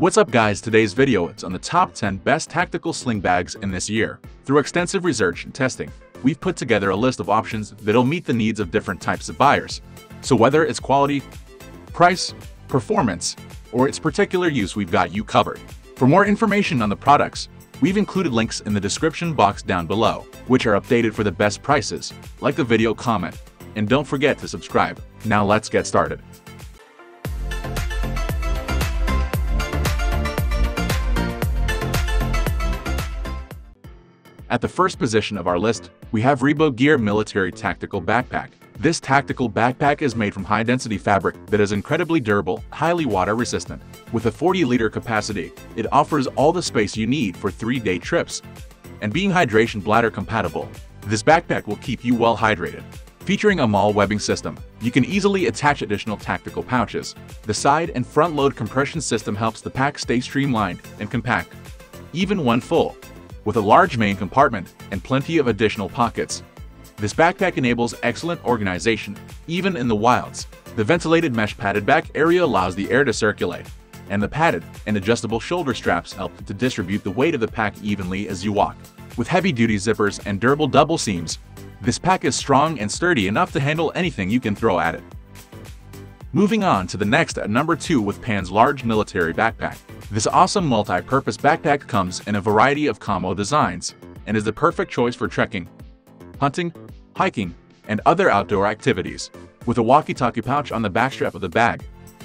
What's up guys, today's video is on the top 10 best tactical sling bags in this year. Through extensive research and testing, we've put together a list of options that'll meet the needs of different types of buyers. So whether it's quality, price, performance, or its particular use, we've got you covered. For more information on the products, we've included links in the description box down below, which are updated for the best prices. Like the video, comment, and don't forget to subscribe. Now let's get started. At the first position of our list, we have Reebow Gear Military Tactical Backpack. This tactical backpack is made from high-density fabric that is incredibly durable, highly water-resistant. With a 40-liter capacity, it offers all the space you need for three-day trips. And being hydration bladder compatible, this backpack will keep you well hydrated. Featuring a MOLLE webbing system, you can easily attach additional tactical pouches. The side and front load compression system helps the pack stay streamlined and compact, even when full with a large main compartment and plenty of additional pockets. This backpack enables excellent organization, even in the wilds. The ventilated mesh padded back area allows the air to circulate, and the padded and adjustable shoulder straps help to distribute the weight of the pack evenly as you walk. With heavy-duty zippers and durable double seams, this pack is strong and sturdy enough to handle anything you can throw at it. Moving on to the next at number 2 with PANS large military backpack. This awesome multi-purpose backpack comes in a variety of combo designs and is the perfect choice for trekking, hunting, hiking, and other outdoor activities. With a walkie-talkie pouch on the backstrap of the bag,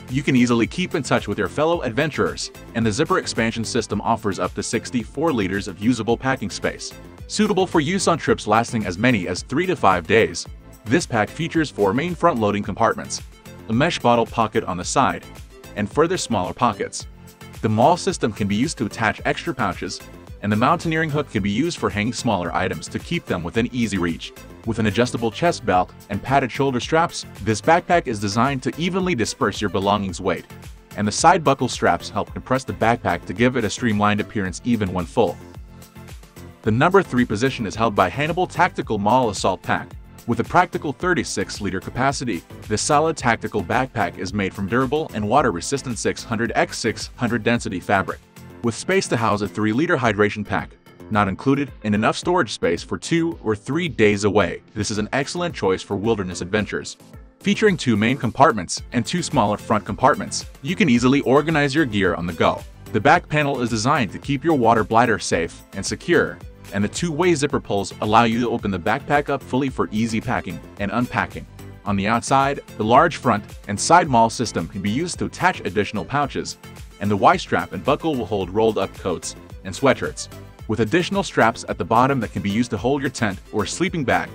you can easily keep in touch with your fellow adventurers, and the zipper expansion system offers up to 64 liters of usable packing space. Suitable for use on trips lasting as many as 3 to 5 days, this pack features four main front-loading compartments, a mesh bottle pocket on the side, and further smaller pockets. The MOLLE system can be used to attach extra pouches, and the mountaineering hook can be used for hanging smaller items to keep them within easy reach. With an adjustable chest belt and padded shoulder straps, this backpack is designed to evenly disperse your belongings' weight, and the side buckle straps help compress the backpack to give it a streamlined appearance even when full. The number 3 position is held by Hannibal Tactical MOLLE Assault Pack. With a practical 36-liter capacity, this solid tactical backpack is made from durable and water-resistant 600x600 density fabric, with space to house a 3-liter hydration pack, not included, and enough storage space for two or three days away. This is an excellent choice for wilderness adventures. Featuring two main compartments and two smaller front compartments, you can easily organize your gear on the go. The back panel is designed to keep your water bladder safe and secure, and the two-way zipper pulls allow you to open the backpack up fully for easy packing and unpacking. On the outside, the large front and side MOLLE system can be used to attach additional pouches, and the Y-strap and buckle will hold rolled-up coats and sweatshirts. With additional straps at the bottom that can be used to hold your tent or sleeping bag,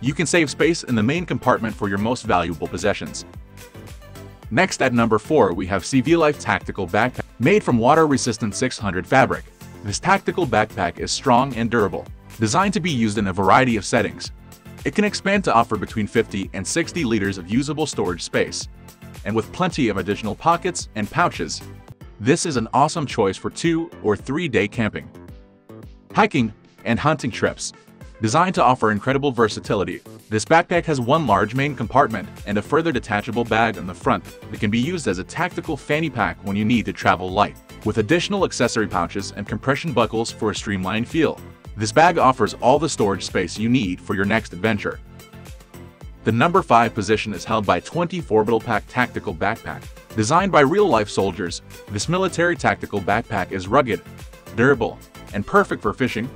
you can save space in the main compartment for your most valuable possessions. Next at number 4 we have CVLIFE Tactical Backpack, made from water-resistant 600 fabric. This tactical backpack is strong and durable, designed to be used in a variety of settings. It can expand to offer between 50 and 60 liters of usable storage space, and with plenty of additional pockets and pouches, this is an awesome choice for two or three day camping, hiking, and hunting trips. Designed to offer incredible versatility, this backpack has one large main compartment and a further detachable bag on the front that can be used as a tactical fanny pack when you need to travel light with additional accessory pouches and compression buckles for a streamlined feel. This bag offers all the storage space you need for your next adventure. The number 5 position is held by 24 Battle Pack Tactical Backpack. Designed by real-life soldiers, this military tactical backpack is rugged, durable, and perfect for fishing,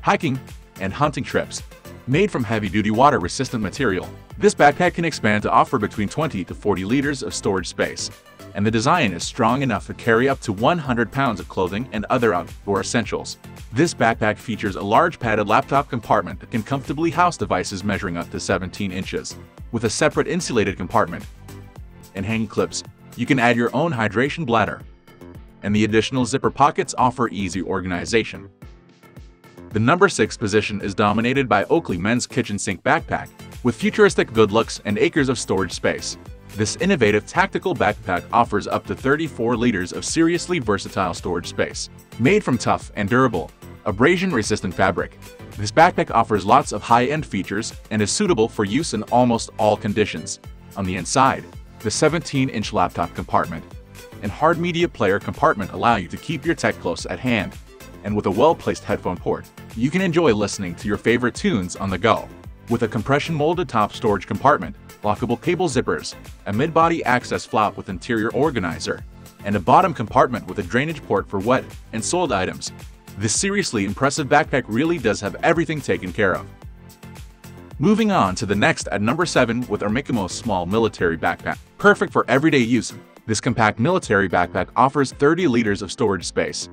hiking, and hunting trips. Made from heavy-duty water-resistant material, this backpack can expand to offer between 20 to 40 liters of storage space and the design is strong enough to carry up to 100 pounds of clothing and other outdoor essentials. This backpack features a large padded laptop compartment that can comfortably house devices measuring up to 17 inches. With a separate insulated compartment and hanging clips, you can add your own hydration bladder. And the additional zipper pockets offer easy organization. The number 6 position is dominated by Oakley Men's Kitchen Sink Backpack, with futuristic good looks and acres of storage space. This innovative tactical backpack offers up to 34 liters of seriously versatile storage space. Made from tough and durable, abrasion-resistant fabric, this backpack offers lots of high-end features and is suitable for use in almost all conditions. On the inside, the 17-inch laptop compartment and hard media player compartment allow you to keep your tech close at hand. And with a well-placed headphone port, you can enjoy listening to your favorite tunes on the go. With a compression molded top storage compartment, lockable cable zippers, a mid-body access flap with interior organizer, and a bottom compartment with a drainage port for wet and soiled items, this seriously impressive backpack really does have everything taken care of. Moving on to the next at number 7 with Armycamo's small military backpack. Perfect for everyday use, this compact military backpack offers 30 liters of storage space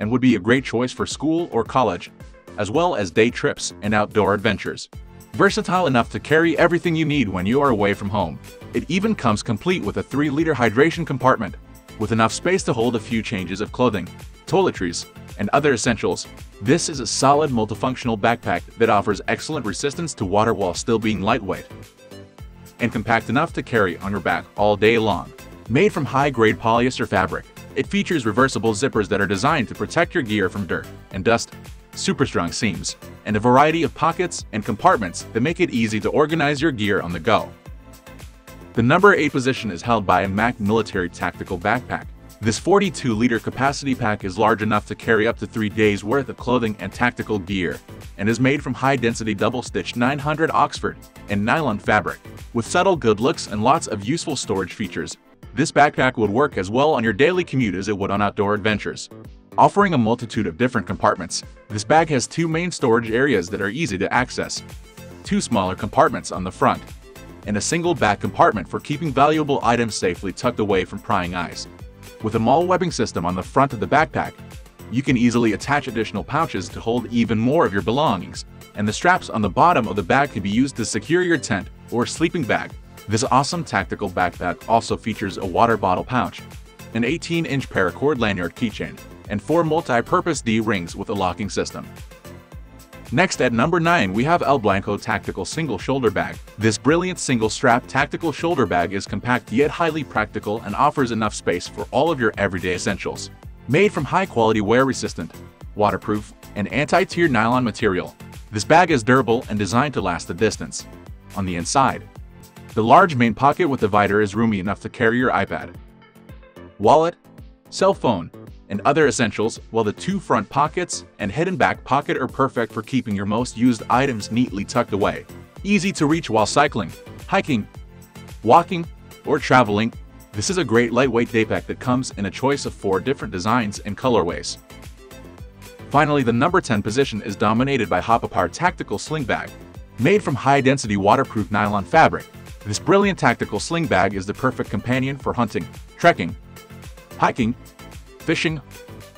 and would be a great choice for school or college, as well as day trips and outdoor adventures. Versatile enough to carry everything you need when you are away from home. It even comes complete with a 3-liter hydration compartment, with enough space to hold a few changes of clothing, toiletries, and other essentials. This is a solid multifunctional backpack that offers excellent resistance to water while still being lightweight and compact enough to carry on your back all day long. Made from high-grade polyester fabric, it features reversible zippers that are designed to protect your gear from dirt and dust, super strong seams, and a variety of pockets and compartments that make it easy to organize your gear on the go. The number 8 position is held by a MAC Military Tactical Backpack. This 42-liter capacity pack is large enough to carry up to 3 days' worth of clothing and tactical gear, and is made from high-density double-stitched 900 Oxford and nylon fabric. With subtle good looks and lots of useful storage features, this backpack would work as well on your daily commute as it would on outdoor adventures. Offering a multitude of different compartments, this bag has two main storage areas that are easy to access, two smaller compartments on the front, and a single back compartment for keeping valuable items safely tucked away from prying eyes. With a MOLLE webbing system on the front of the backpack, you can easily attach additional pouches to hold even more of your belongings, and the straps on the bottom of the bag can be used to secure your tent or sleeping bag. This awesome tactical backpack also features a water bottle pouch, an 18-inch paracord lanyard keychain, and four multi-purpose D-rings with a locking system. Next at number 9 we have LBlanco Tactical Single Shoulder Bag. This brilliant single-strap tactical shoulder bag is compact yet highly practical and offers enough space for all of your everyday essentials. Made from high-quality wear-resistant, waterproof, and anti-tear nylon material, this bag is durable and designed to last the distance. On the inside, the large main pocket with divider is roomy enough to carry your iPad, wallet, cell phone, and other essentials, while the two front pockets and hidden back pocket are perfect for keeping your most used items neatly tucked away. Easy to reach while cycling, hiking, walking, or traveling, this is a great lightweight day pack that comes in a choice of four different designs and colorways. Finally, the number 10 position is dominated by Hopopower Tactical Sling Bag. Made from high-density waterproof nylon fabric, this brilliant tactical sling bag is the perfect companion for hunting, trekking, hiking, fishing,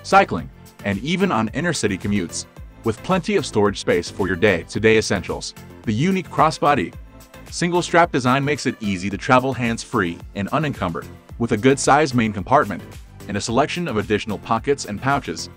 cycling, and even on inner-city commutes, with plenty of storage space for your day-to-day -day essentials. The unique crossbody, single-strap design makes it easy to travel hands-free and unencumbered. With a good-sized main compartment and a selection of additional pockets and pouches,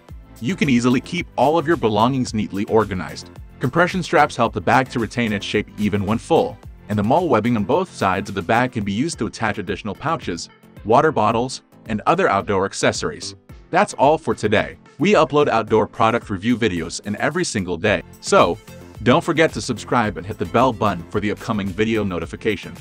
you can easily keep all of your belongings neatly organized. Compression straps help the bag to retain its shape even when full, and the MOLLE webbing on both sides of the bag can be used to attach additional pouches, water bottles, and other outdoor accessories. That's all for today. We upload outdoor product review videos in every single day. So, don't forget to subscribe and hit the bell button for the upcoming video notification.